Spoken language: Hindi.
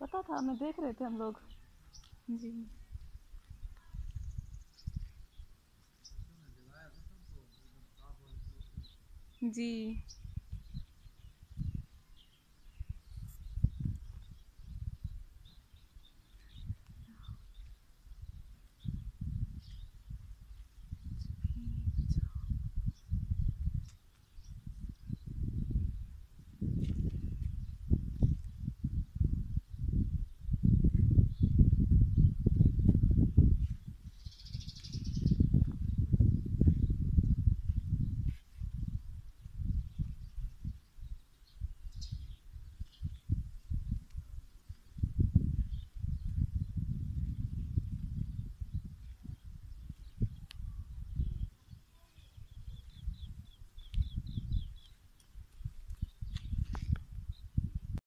पता था हमें देख रहे थे हम लोग। जी। जी।